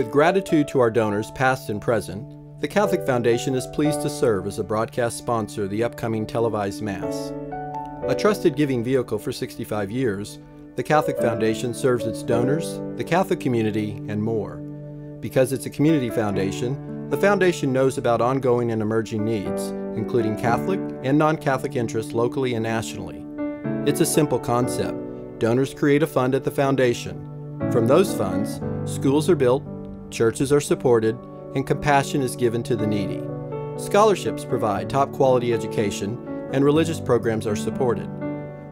With gratitude to our donors, past and present, the Catholic Foundation is pleased to serve as a broadcast sponsor of the upcoming televised Mass. A trusted giving vehicle for 65 years, the Catholic Foundation serves its donors, the Catholic community, and more. Because it's a community foundation, the foundation knows about ongoing and emerging needs, including Catholic and non Catholic interests locally and nationally. It's a simple concept. Donors create a fund at the foundation. From those funds, schools are built, churches are supported, and compassion is given to the needy. Scholarships provide top quality education, and religious programs are supported.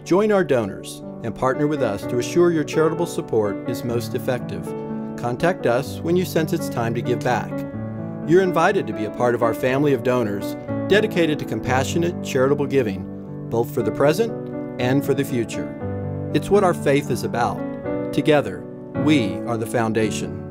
Join our donors and partner with us to assure your charitable support is most effective. Contact us when you sense it's time to give back. You're invited to be a part of our family of donors dedicated to compassionate, charitable giving, both for the present and for the future. It's what our faith is about. Together, we are the foundation.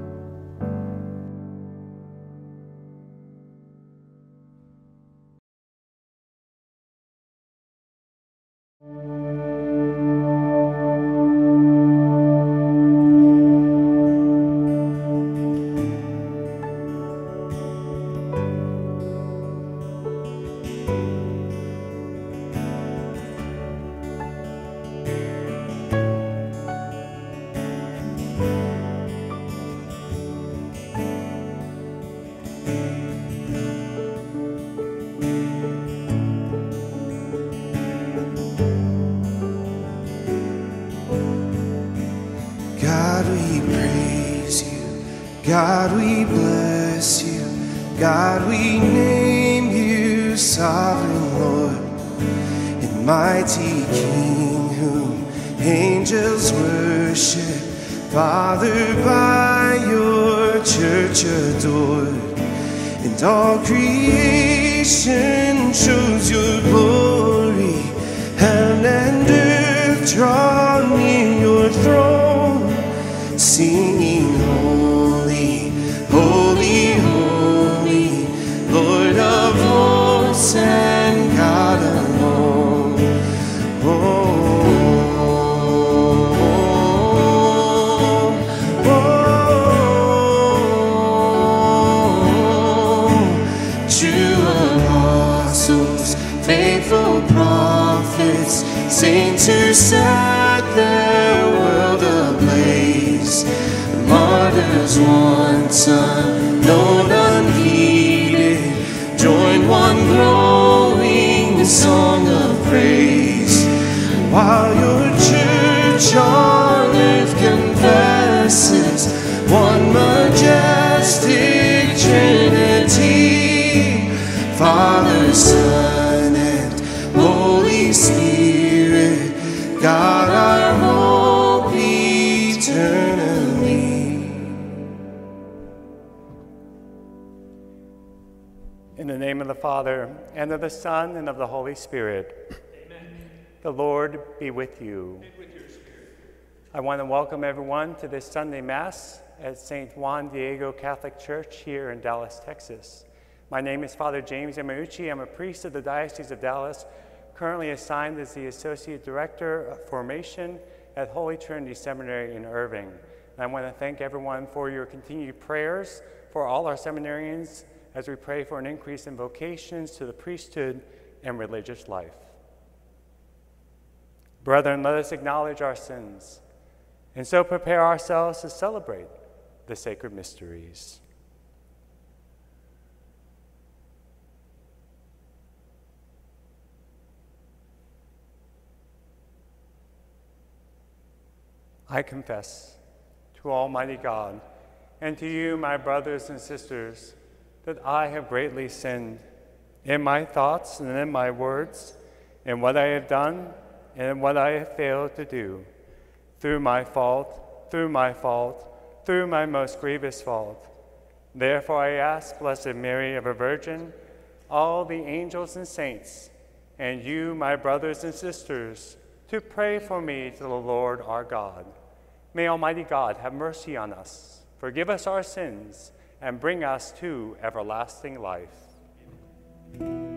Faithful prophets, saints who set their world ablaze. Martyrs one once unknown, unheeded, join one glowing song of praise. While your church on earth confesses one majestic Trinity, Father, Father, and of the Son, and of the Holy Spirit. Amen. The Lord be with you. I want to welcome everyone to this Sunday Mass at St. Juan Diego Catholic Church here in Dallas, Texas. My name is Father James Yamauchi. I'm a priest of the Diocese of Dallas, currently assigned as the Associate Director of Formation at Holy Trinity Seminary in Irving. And I want to thank everyone for your continued prayers for all our seminarians as we pray for an increase in vocations to the priesthood and religious life. Brethren, let us acknowledge our sins and so prepare ourselves to celebrate the sacred mysteries. I confess to Almighty God and to you, my brothers and sisters, that I have greatly sinned in my thoughts and in my words, in what I have done and in what I have failed to do, through my fault, through my fault, through my most grievous fault. Therefore, I ask, Blessed Mary, of ever Virgin, all the angels and saints, and you, my brothers and sisters, to pray for me to the Lord our God. May Almighty God have mercy on us, forgive us our sins, and bring us to everlasting life. Kyrie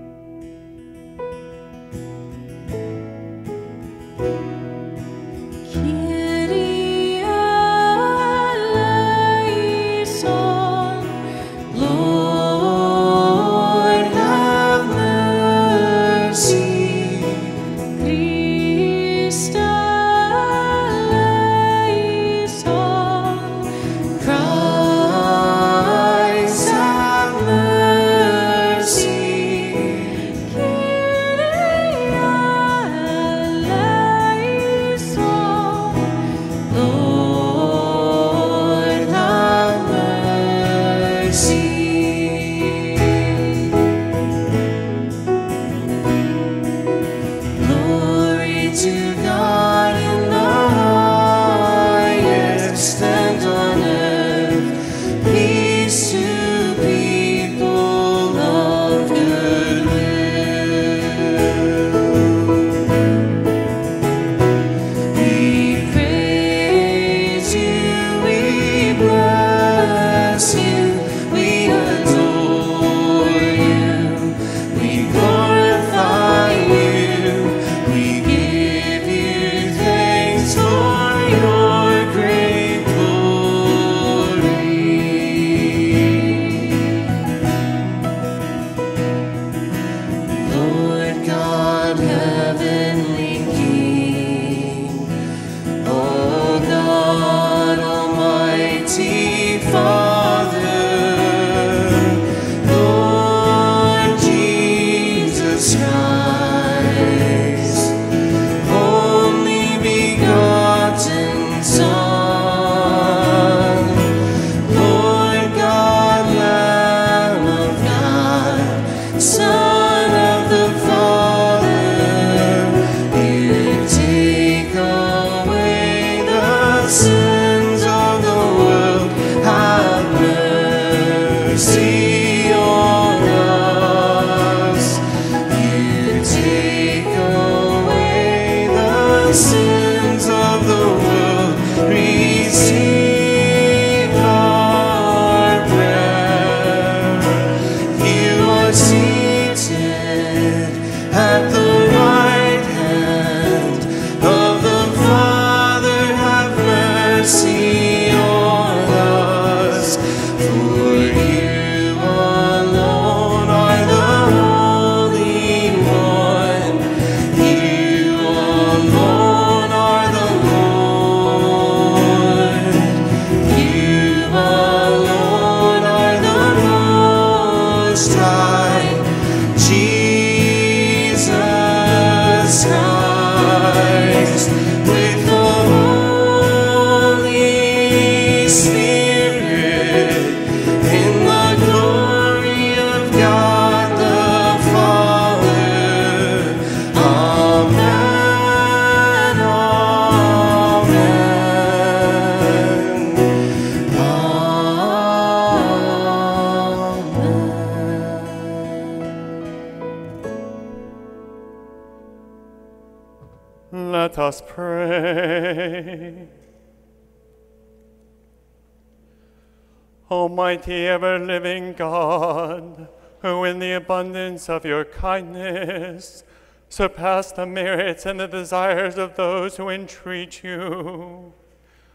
Almighty ever living God, who in the abundance of your kindness surpass the merits and the desires of those who entreat you,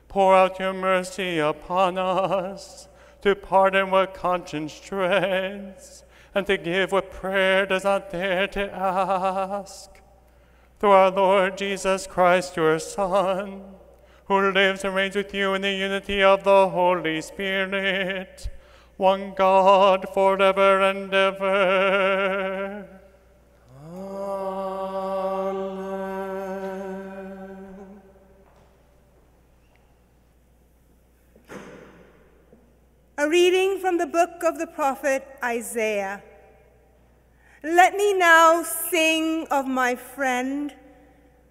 pour out your mercy upon us to pardon what conscience dreads and to give what prayer does not dare to ask. Through our Lord Jesus Christ, your Son, who lives and reigns with you in the unity of the Holy Spirit, one God forever and ever. A reading from the book of the prophet Isaiah. Let me now sing of my friend,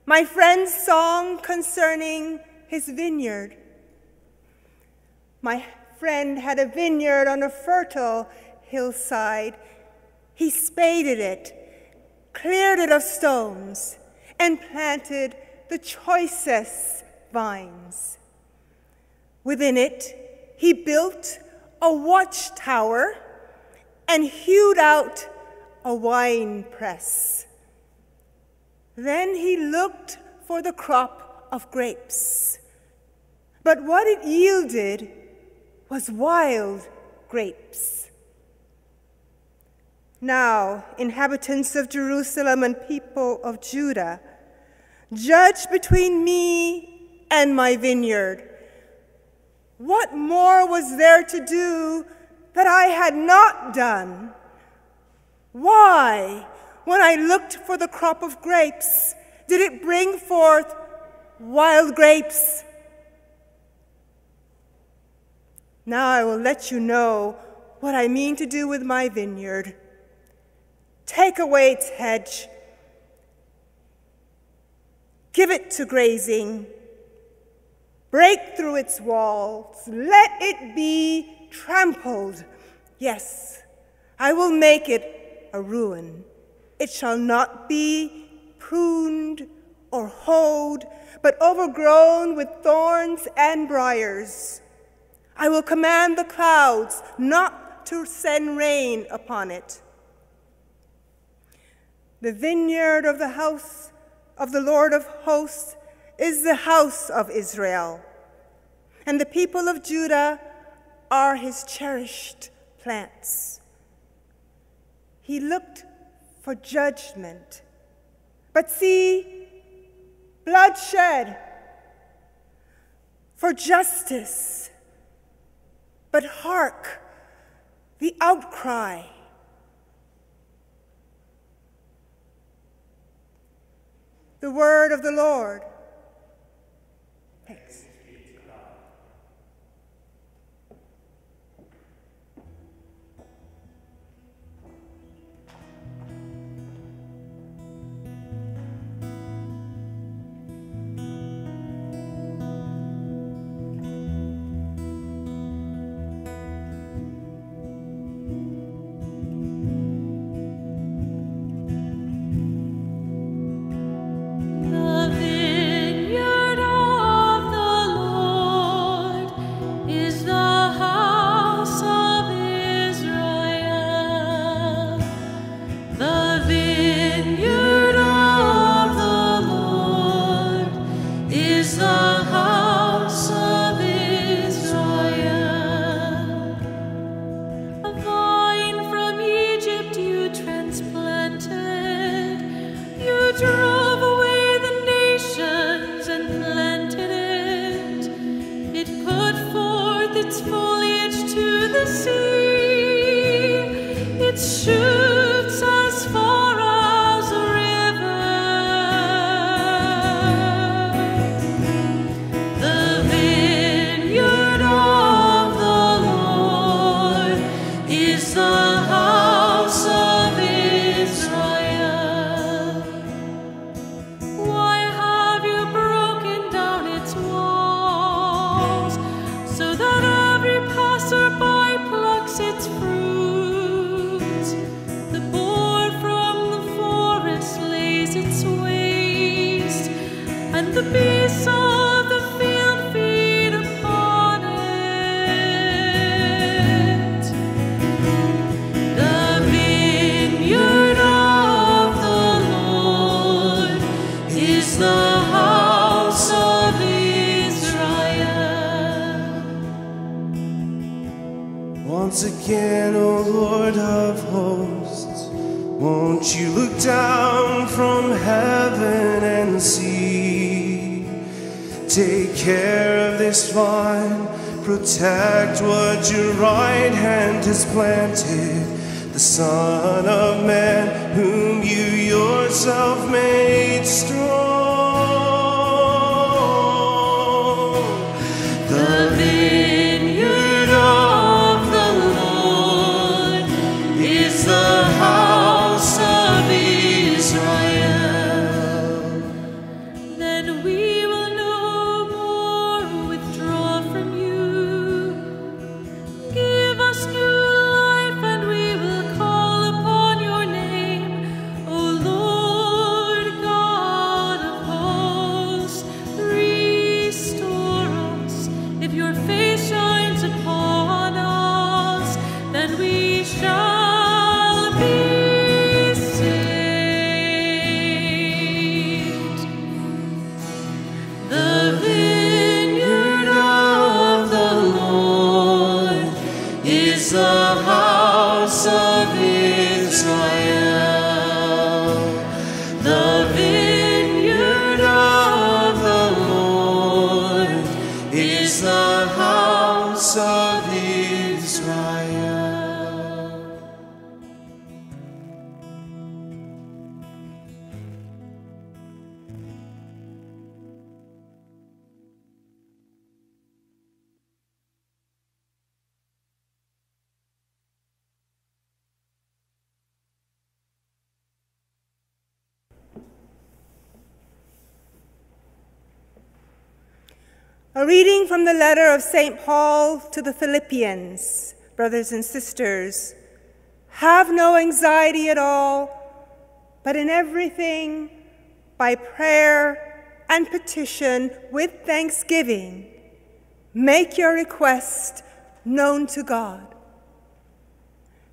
my friend's song concerning his vineyard. My friend had a vineyard on a fertile hillside. He spaded it, cleared it of stones, and planted the choicest vines. Within it, he built a watchtower and hewed out a wine press. Then he looked for the crop of grapes. But what it yielded was wild grapes. Now, inhabitants of Jerusalem and people of Judah, judge between me and my vineyard. What more was there to do that I had not done? Why, when I looked for the crop of grapes, did it bring forth wild grapes? Now I will let you know what I mean to do with my vineyard. Take away its hedge, give it to grazing, break through its walls, let it be trampled. Yes, I will make it a ruin. It shall not be pruned or hoed, but overgrown with thorns and briars. I will command the clouds not to send rain upon it. The vineyard of the house of the Lord of hosts is the house of Israel, and the people of Judah are his cherished plants. He looked for judgment, but see, bloodshed, for justice, but hark, the outcry. The word of the Lord. From the letter of St. Paul to the Philippians, brothers and sisters. Have no anxiety at all, but in everything, by prayer and petition with thanksgiving, make your request known to God.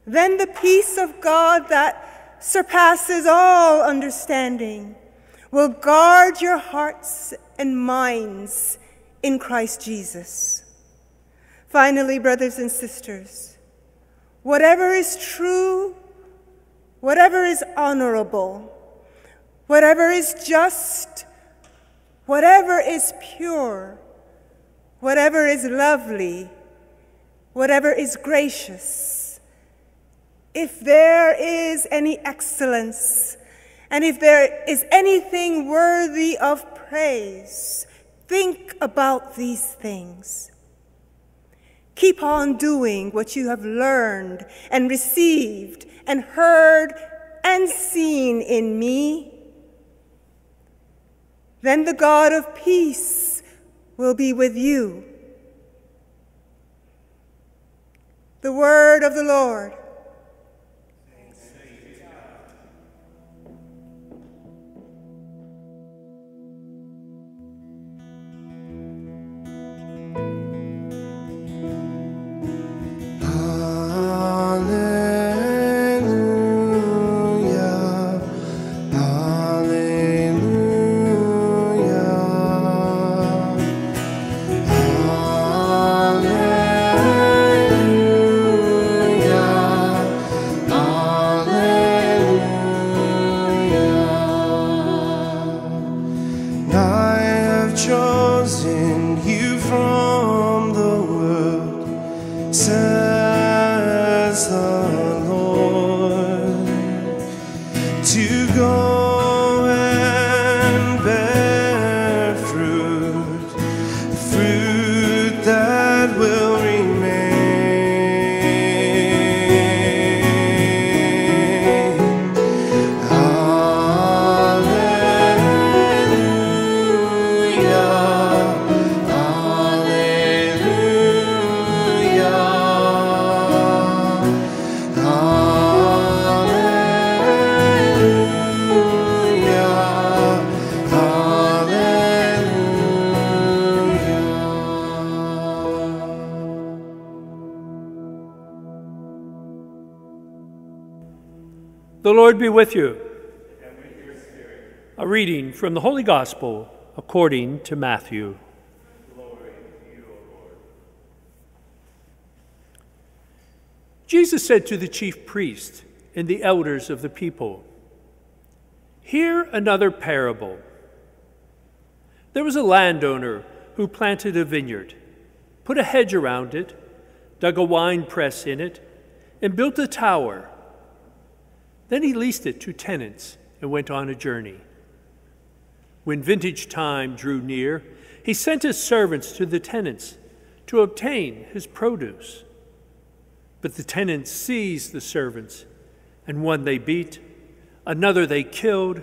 Then the peace of God that surpasses all understanding will guard your hearts and minds in Christ Jesus. Finally, brothers and sisters, whatever is true, whatever is honorable, whatever is just, whatever is pure, whatever is lovely, whatever is gracious, if there is any excellence, and if there is anything worthy of praise, think about these things. Keep on doing what you have learned and received and heard and seen in me. Then the God of peace will be with you. The word of the Lord. The Lord be with you. A reading from the Holy Gospel according to Matthew. To you, Jesus said to the chief priest and the elders of the people. Hear another parable. There was a landowner who planted a vineyard, put a hedge around it, dug a wine press in it, and built a tower. Then he leased it to tenants and went on a journey. When vintage time drew near, he sent his servants to the tenants to obtain his produce. But the tenants seized the servants, and one they beat, another they killed,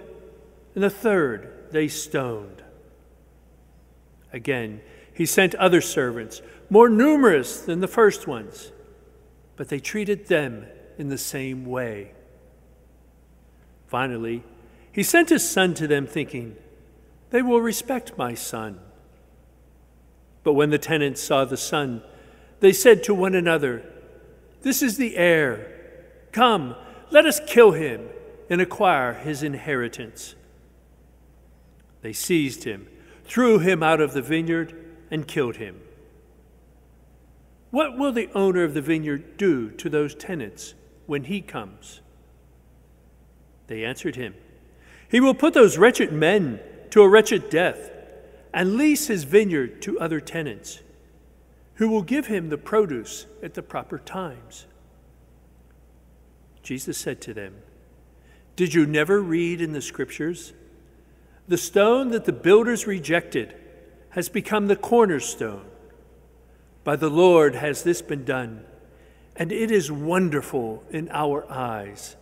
and the third they stoned. Again, he sent other servants, more numerous than the first ones, but they treated them in the same way. Finally, he sent his son to them, thinking, They will respect my son. But when the tenants saw the son, they said to one another, This is the heir. Come, let us kill him and acquire his inheritance. They seized him, threw him out of the vineyard, and killed him. What will the owner of the vineyard do to those tenants when he comes? They answered him, He will put those wretched men to a wretched death and lease his vineyard to other tenants, who will give him the produce at the proper times. Jesus said to them, Did you never read in the scriptures? The stone that the builders rejected has become the cornerstone. By the Lord has this been done, and it is wonderful in our eyes.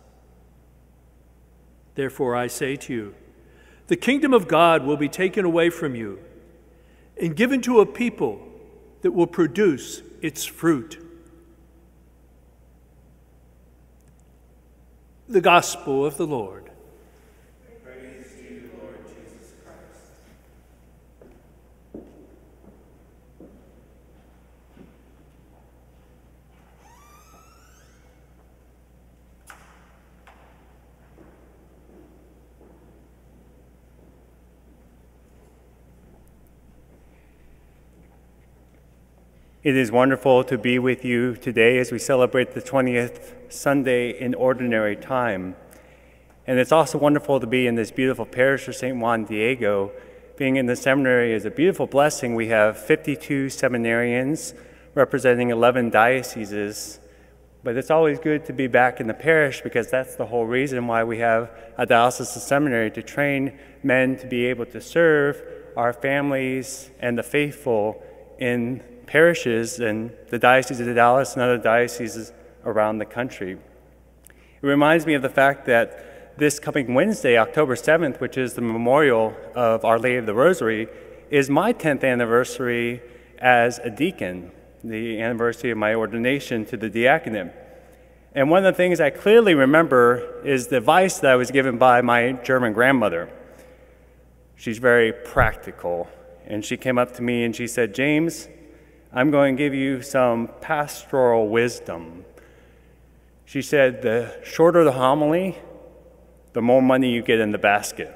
Therefore, I say to you, the kingdom of God will be taken away from you and given to a people that will produce its fruit. The Gospel of the Lord. It is wonderful to be with you today as we celebrate the 20th Sunday in Ordinary Time. And it's also wonderful to be in this beautiful parish of St. Juan Diego. Being in the seminary is a beautiful blessing. We have 52 seminarians representing 11 dioceses. But it's always good to be back in the parish because that's the whole reason why we have a diocesan seminary to train men to be able to serve our families and the faithful in parishes in the Diocese of Dallas and other dioceses around the country. It reminds me of the fact that this coming Wednesday, October 7th, which is the memorial of Our Lady of the Rosary, is my 10th anniversary as a deacon, the anniversary of my ordination to the diaconate. And one of the things I clearly remember is the advice that I was given by my German grandmother. She's very practical. And she came up to me and she said, James, I'm going to give you some pastoral wisdom. She said, The shorter the homily, the more money you get in the basket.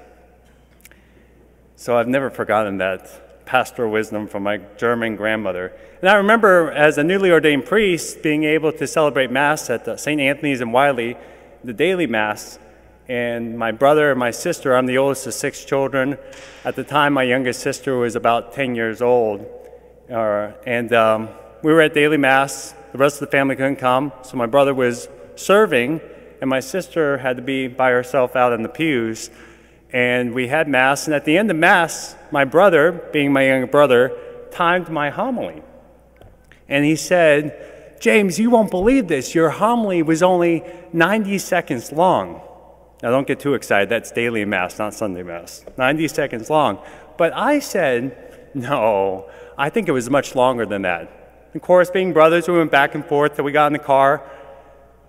So I've never forgotten that pastoral wisdom from my German grandmother. And I remember as a newly ordained priest being able to celebrate Mass at St. Anthony's in Wylie, the daily Mass. And my brother and my sister, I'm the oldest of six children. At the time, my youngest sister was about 10 years old. Uh, and um, we were at daily mass. The rest of the family couldn't come, so my brother was serving, and my sister had to be by herself out in the pews. And we had mass, and at the end of mass, my brother, being my younger brother, timed my homily. And he said, James, you won't believe this. Your homily was only 90 seconds long. Now, don't get too excited. That's daily Mass, not Sunday Mass. 90 seconds long. But I said, no, I think it was much longer than that. Of course, being brothers, we went back and forth till we got in the car.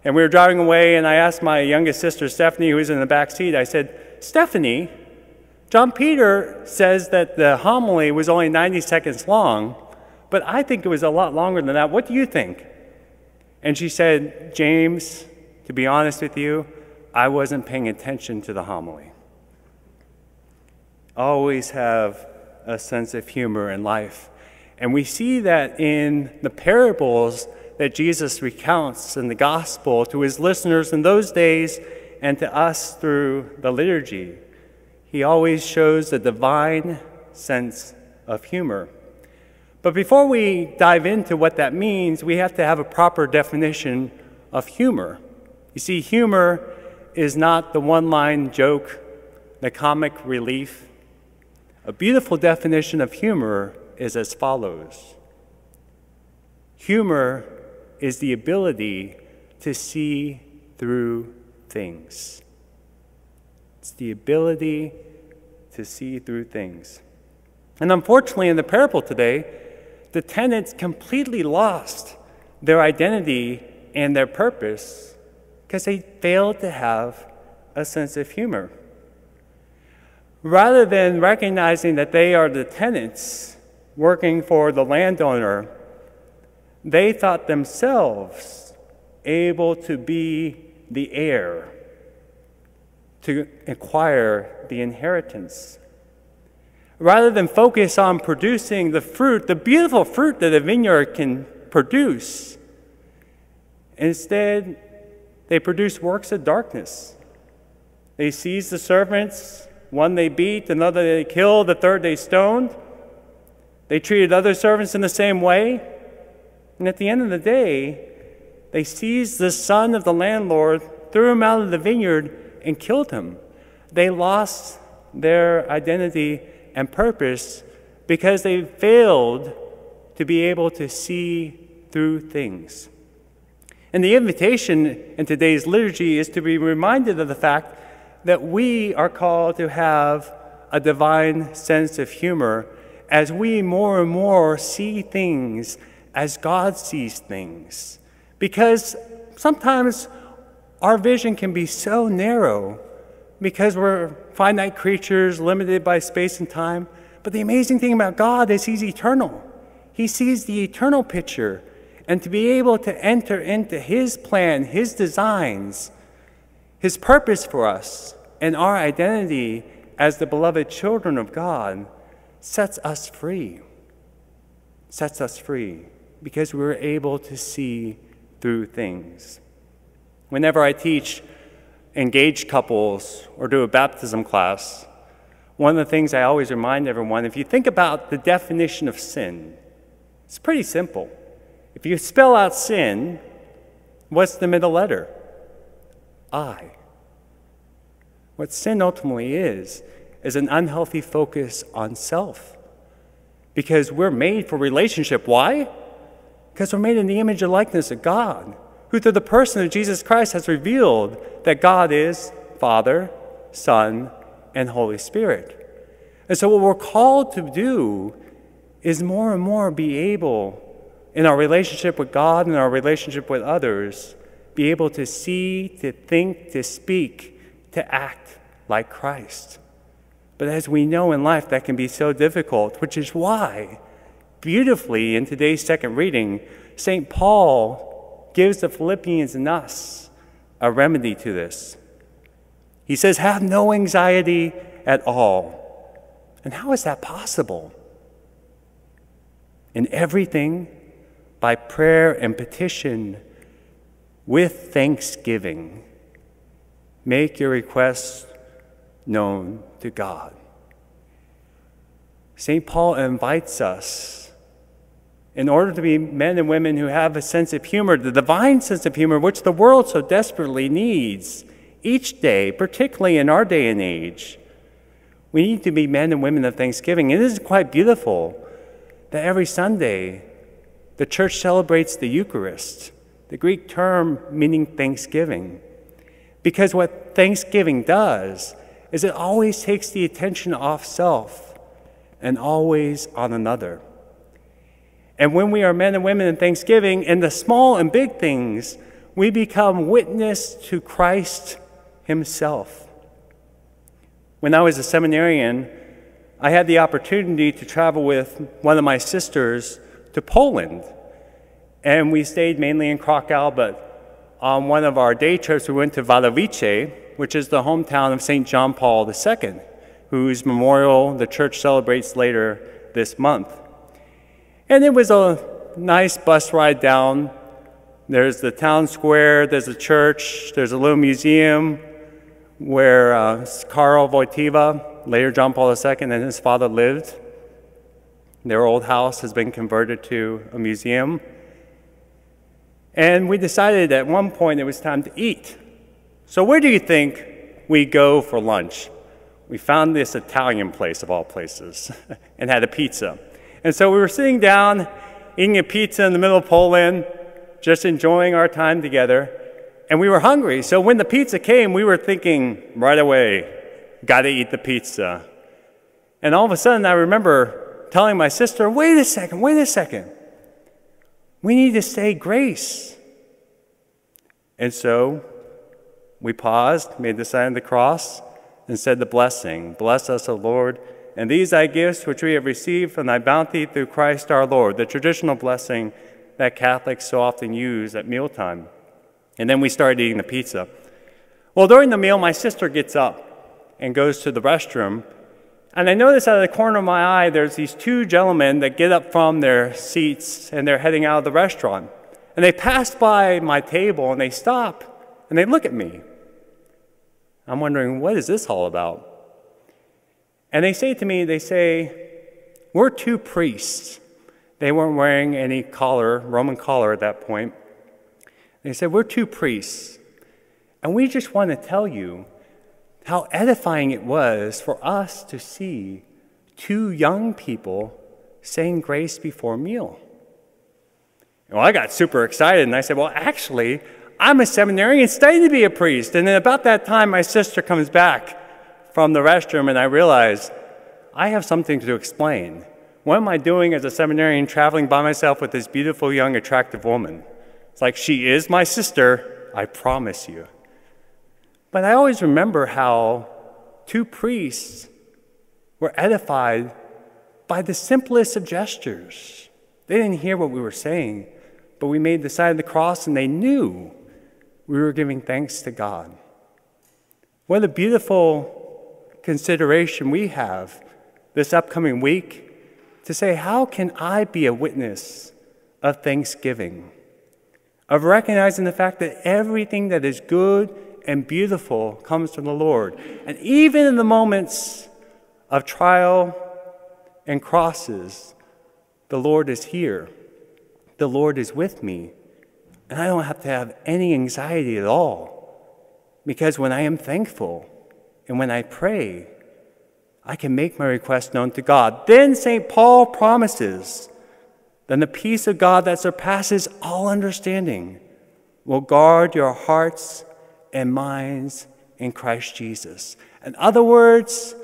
And we were driving away, and I asked my youngest sister, Stephanie, who was in the back seat, I said, Stephanie, John Peter says that the homily was only 90 seconds long, but I think it was a lot longer than that. What do you think? And she said, James, to be honest with you, I wasn't paying attention to the homily. Always have a sense of humor in life. And we see that in the parables that Jesus recounts in the gospel to his listeners in those days and to us through the liturgy. He always shows a divine sense of humor. But before we dive into what that means, we have to have a proper definition of humor. You see, humor is not the one line joke, the comic relief. A beautiful definition of humor is as follows Humor is the ability to see through things. It's the ability to see through things. And unfortunately, in the parable today, the tenants completely lost their identity and their purpose because they failed to have a sense of humor. Rather than recognizing that they are the tenants working for the landowner, they thought themselves able to be the heir to acquire the inheritance. Rather than focus on producing the fruit, the beautiful fruit that a vineyard can produce, instead, they produce works of darkness. They seize the servants, one they beat, another they killed, the third they stoned. They treated other servants in the same way. And at the end of the day, they seized the son of the landlord, threw him out of the vineyard, and killed him. They lost their identity and purpose because they failed to be able to see through things. And the invitation in today's liturgy is to be reminded of the fact that we are called to have a divine sense of humor as we more and more see things as God sees things. Because sometimes our vision can be so narrow because we're finite creatures limited by space and time. But the amazing thing about God is He's eternal. He sees the eternal picture. And to be able to enter into His plan, His designs, His purpose for us, and our identity as the beloved children of God sets us free. Sets us free because we're able to see through things. Whenever I teach engaged couples or do a baptism class, one of the things I always remind everyone if you think about the definition of sin, it's pretty simple. If you spell out sin, what's the middle letter? I. What sin ultimately is, is an unhealthy focus on self. Because we're made for relationship. Why? Because we're made in the image and likeness of God who through the person of Jesus Christ has revealed that God is Father, Son, and Holy Spirit. And so, what we're called to do is more and more be able, in our relationship with God and our relationship with others, be able to see, to think, to speak, to act like Christ. But as we know in life, that can be so difficult, which is why, beautifully in today's second reading, St. Paul gives the Philippians and us a remedy to this. He says, Have no anxiety at all. And how is that possible? In everything, by prayer and petition, with thanksgiving, make your requests known to God. St. Paul invites us in order to be men and women who have a sense of humor, the divine sense of humor, which the world so desperately needs each day, particularly in our day and age. We need to be men and women of thanksgiving. And it is quite beautiful that every Sunday the church celebrates the Eucharist, the Greek term meaning thanksgiving. Because what thanksgiving does is it always takes the attention off self and always on another. And when we are men and women in thanksgiving, in the small and big things, we become witness to Christ Himself. When I was a seminarian, I had the opportunity to travel with one of my sisters to Poland. And we stayed mainly in Krakow, but on one of our day trips, we went to Wadowice, which is the hometown of St. John Paul II, whose memorial the church celebrates later this month. And it was a nice bus ride down There's the town square, there's a church, there's a little museum where uh, Karol Wojtyła, later John Paul II, and his father lived. Their old house has been converted to a museum. And we decided at one point it was time to eat. So, where do you think we go for lunch? We found this Italian place of all places and had a pizza. And so we were sitting down, eating a pizza in the middle of Poland, just enjoying our time together. And we were hungry. So when the pizza came, we were thinking right away, gotta eat the pizza. And all of a sudden, I remember telling my sister, wait a second, wait a second. We need to say grace. And so we paused, made the sign of the cross, and said the blessing Bless us, O Lord, and these thy gifts which we have received from thy bounty through Christ our Lord, the traditional blessing that Catholics so often use at mealtime. And then we started eating the pizza. Well, during the meal, my sister gets up and goes to the restroom. And I notice out of the corner of my eye, there's these two gentlemen that get up from their seats and they're heading out of the restaurant. And they pass by my table and they stop and they look at me. I'm wondering, what is this all about? And they say to me, they say, We're two priests. They weren't wearing any collar, Roman collar at that point. They said, We're two priests. And we just want to tell you how edifying it was for us to see two young people saying grace before meal. Well, I got super excited and I said, Well, actually, I'm a seminarian studying to be a priest. And then about that time, my sister comes back from the restroom and I realize I have something to explain. What am I doing as a seminarian traveling by myself with this beautiful, young, attractive woman? It's like, she is my sister, I promise you. But I always remember how two priests were edified by the simplest of gestures. They didn't hear what we were saying, but we made the sign of the cross and they knew we were giving thanks to God. What a beautiful consideration we have this upcoming week to say, how can I be a witness of thanksgiving? Of recognizing the fact that everything that is good and beautiful comes from the Lord. And even in the moments of trial and crosses, the Lord is here. The Lord is with me. And I don't have to have any anxiety at all. Because when I am thankful and when I pray, I can make my request known to God. Then St. Paul promises, then the peace of God that surpasses all understanding will guard your hearts and minds in Christ Jesus. In other words,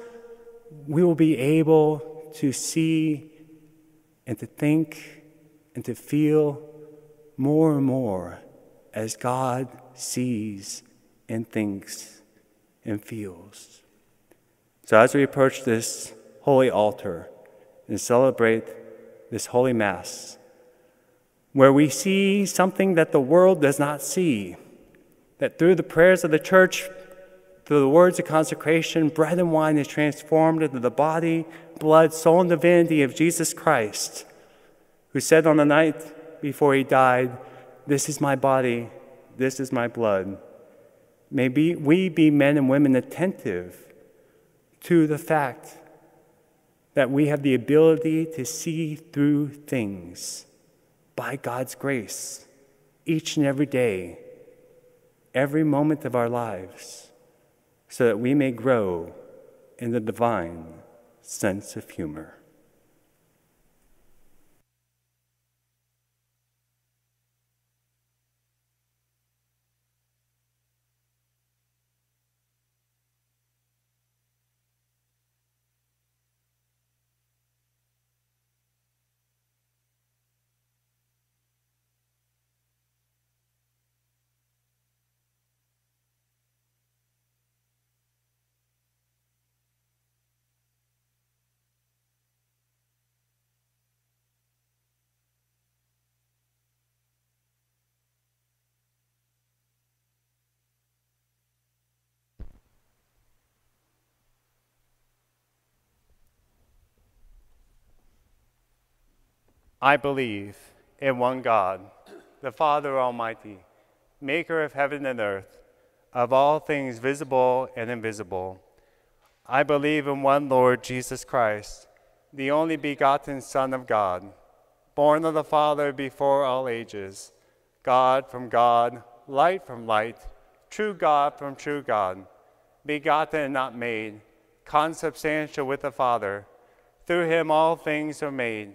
we will be able to see and to think and to feel more and more as God sees and thinks and feels. So, as we approach this holy altar and celebrate this holy Mass, where we see something that the world does not see, that through the prayers of the church, through the words of consecration, bread and wine is transformed into the body, blood, soul, and divinity of Jesus Christ, who said on the night before he died, This is my body, this is my blood. May be, we be men and women attentive to the fact that we have the ability to see through things by God's grace each and every day, every moment of our lives, so that we may grow in the divine sense of humor. I believe in one God, the Father Almighty, maker of heaven and earth, of all things visible and invisible. I believe in one Lord Jesus Christ, the only begotten Son of God, born of the Father before all ages, God from God, light from light, true God from true God, begotten and not made, consubstantial with the Father. Through him all things are made.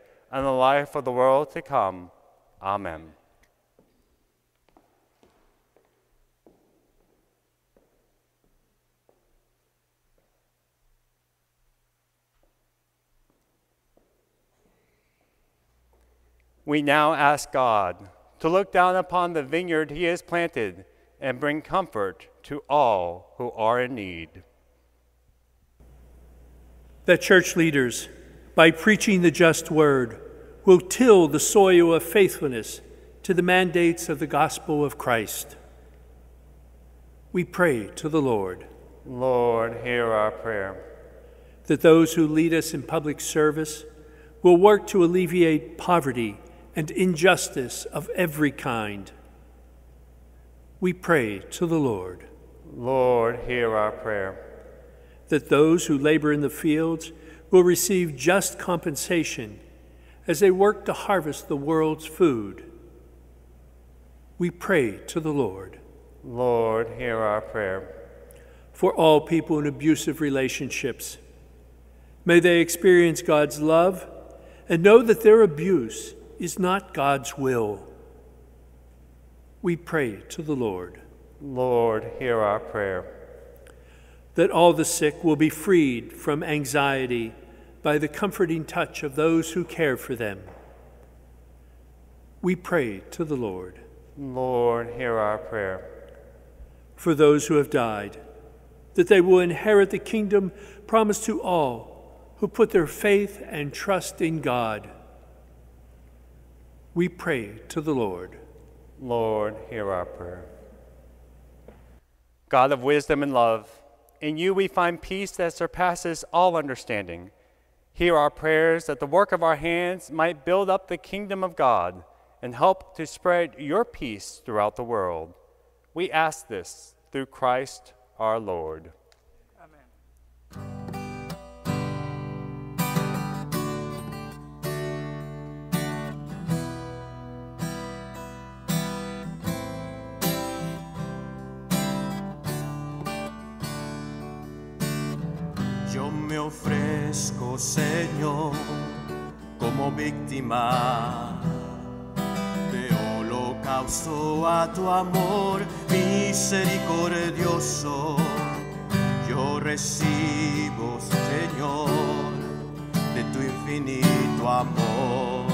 and the life of the world to come. Amen. We now ask God to look down upon the vineyard he has planted and bring comfort to all who are in need. The church leaders, by preaching the just word, will till the soil of faithfulness to the mandates of the gospel of Christ. We pray to the Lord. Lord, hear our prayer. That those who lead us in public service will work to alleviate poverty and injustice of every kind. We pray to the Lord. Lord, hear our prayer. That those who labor in the fields will receive just compensation as they work to harvest the world's food. We pray to the Lord. Lord, hear our prayer. For all people in abusive relationships, may they experience God's love and know that their abuse is not God's will. We pray to the Lord. Lord, hear our prayer. That all the sick will be freed from anxiety by the comforting touch of those who care for them. We pray to the Lord. Lord, hear our prayer. For those who have died, that they will inherit the kingdom promised to all who put their faith and trust in God. We pray to the Lord. Lord, hear our prayer. God of wisdom and love, in you we find peace that surpasses all understanding. Hear our prayers that the work of our hands might build up the kingdom of God and help to spread your peace throughout the world. We ask this through Christ our Lord. Ofrezco, Señor, como víctima de holocausto a tu amor misericordioso. Yo recibo, Señor, de tu infinito amor,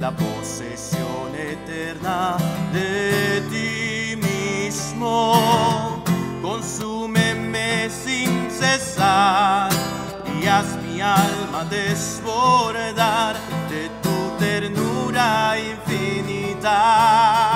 la posesión eterna de ti mismo. Consúmeme sin cesar haz mi alma desbordar de tu ternura infinita.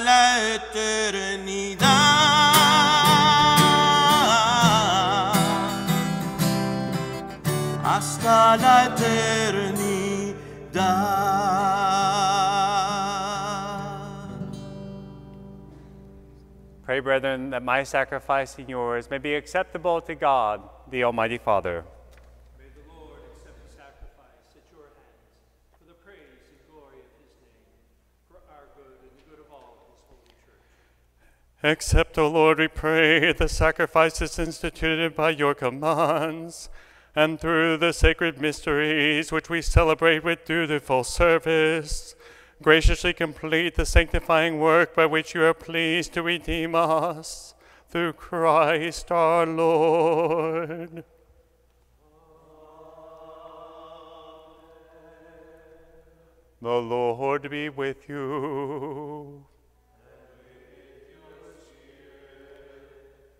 La eternidad. Hasta la eternidad. Pray, brethren, that my sacrifice and yours may be acceptable to God, the Almighty Father. May the Lord accept the sacrifice at your hands for the praise and glory of his name, for our good and the good of all his holy church. Accept, O Lord, we pray, the sacrifices instituted by your commands, and through the sacred mysteries which we celebrate with dutiful service, graciously complete the sanctifying work by which you are pleased to redeem us through Christ our Lord. The Lord be with you.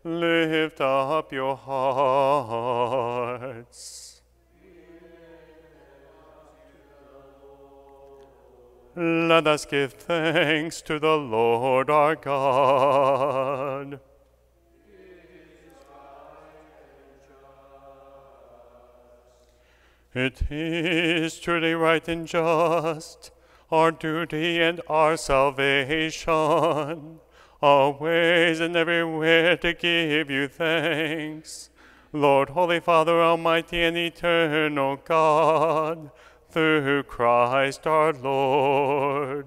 Lift up your hearts. Let us give thanks to the Lord our God. It is truly right and just, our duty and our salvation, always and everywhere to give you thanks. Lord, Holy Father, Almighty and Eternal God, through Christ our Lord.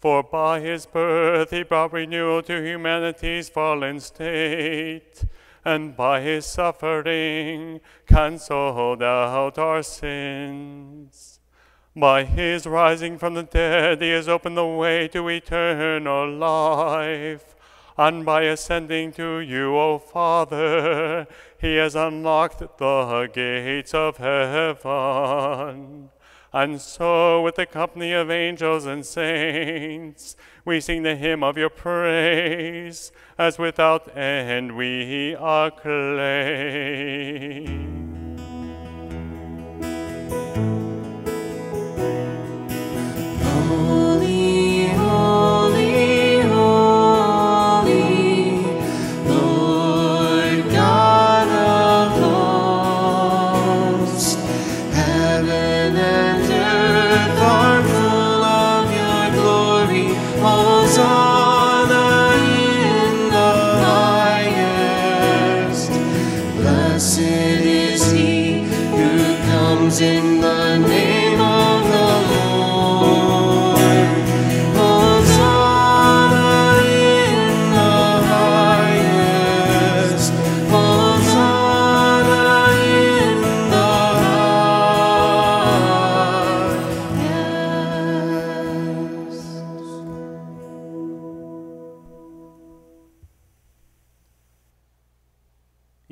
For by his birth he brought renewal to humanity's fallen state, and by his suffering cancelled out our sins. By his rising from the dead, he has opened the way to eternal life. And by ascending to you, O Father, he has unlocked the gates of heaven. And so, with the company of angels and saints, we sing the hymn of your praise, as without end we acclaim.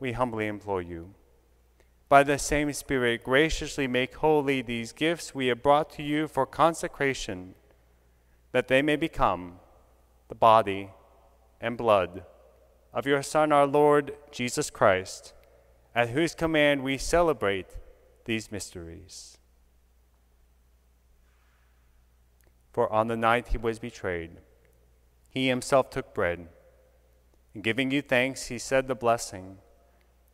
we humbly implore you. By the same Spirit, graciously make holy these gifts we have brought to you for consecration, that they may become the body and blood of your Son, our Lord Jesus Christ, at whose command we celebrate these mysteries. For on the night he was betrayed, he himself took bread, and giving you thanks, he said the blessing,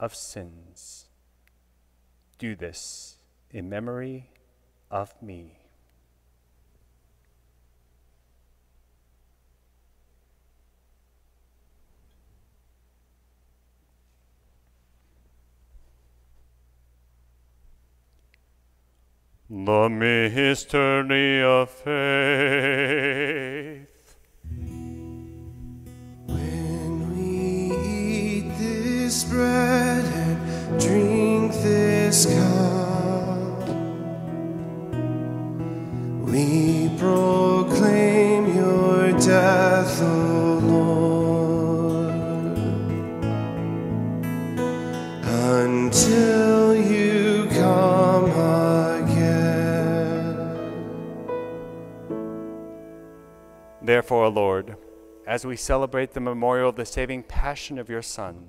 of sins. Do this in memory of me. The mystery of faith. When we eat this bread and drink this cup, we proclaim your death, O Lord, until you come again. Therefore, Lord, as we celebrate the memorial of the saving passion of your Son,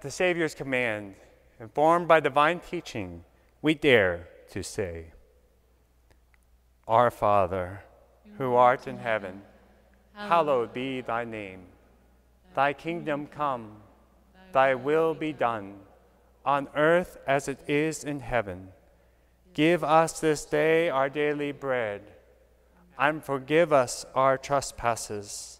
At the Savior's command, informed by divine teaching, we dare to say, Our Father, who art in heaven, hallowed be thy name. Thy kingdom come, thy will be done, on earth as it is in heaven. Give us this day our daily bread, and forgive us our trespasses,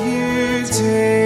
You take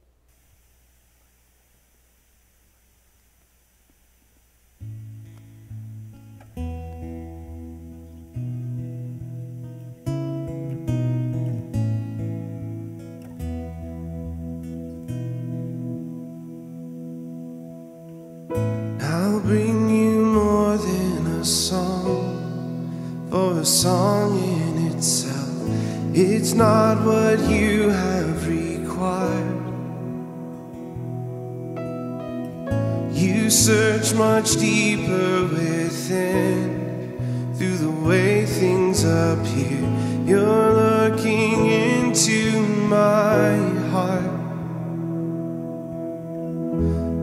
Much deeper within, through the way things appear. You're looking into my heart.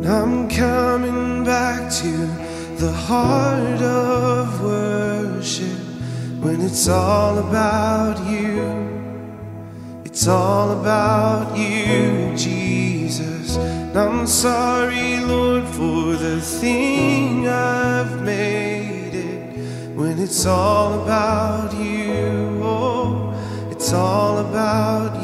I'm coming back to the heart of worship when it's all about you. It's all about you, I'm sorry, Lord, for the thing I've made it when it's all about you. Oh, it's all about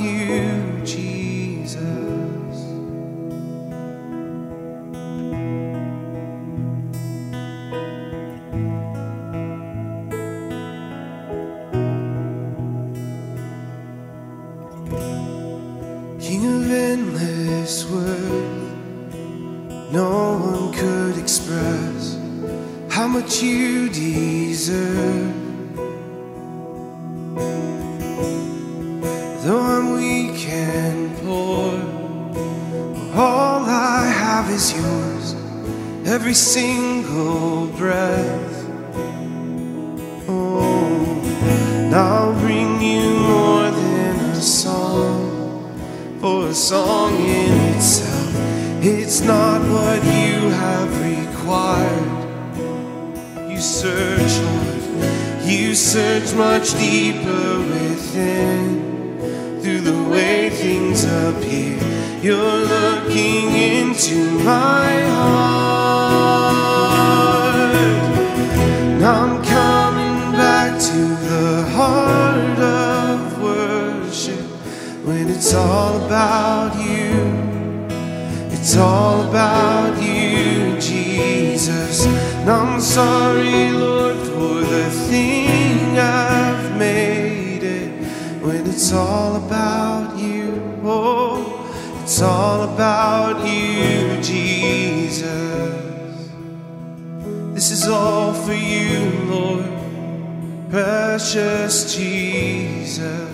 much you deserve. Though I'm weak and poor, all I have is yours, every single breath. Oh, I'll bring you more than a song for a song in itself. It's not what you have required search, Lord. You search much deeper within. Through the way things appear, you're looking into my heart. Now I'm coming back to the heart of worship when it's all about you. It's all about you, Jesus. And I'm sorry it's all about you. Oh, it's all about you, Jesus. This is all for you, Lord, precious Jesus.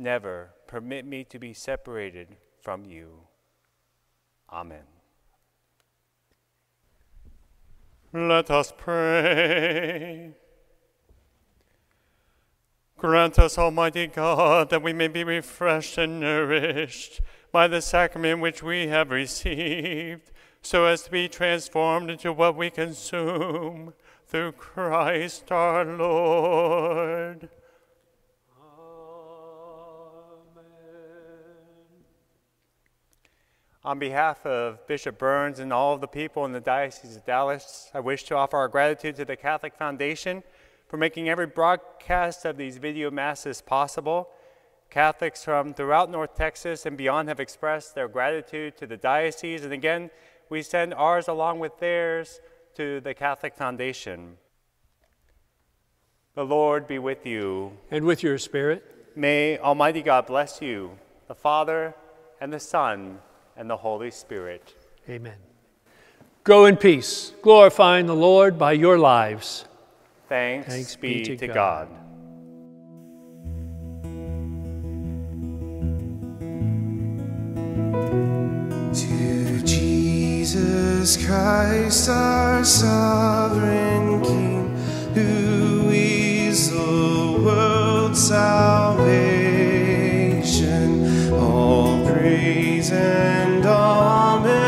Never permit me to be separated from you. Amen. Let us pray. Grant us, Almighty God, that we may be refreshed and nourished by the sacrament which we have received, so as to be transformed into what we consume through Christ our Lord. On behalf of Bishop Burns and all of the people in the Diocese of Dallas, I wish to offer our gratitude to the Catholic Foundation for making every broadcast of these video masses possible. Catholics from throughout North Texas and beyond have expressed their gratitude to the diocese, and again, we send ours along with theirs to the Catholic Foundation. The Lord be with you. And with your spirit, May Almighty God bless you, the Father, and the Son, and the Holy Spirit. amen. Go in peace, glorifying the Lord by your lives. Thanks, Thanks be, be to to God. God. To Jesus Christ, our sovereign King, who is the world's salvation, all praise and amen.